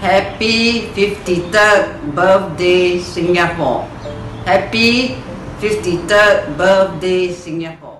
Happy 53rd birthday Singapore. Happy 53rd birthday Singapore.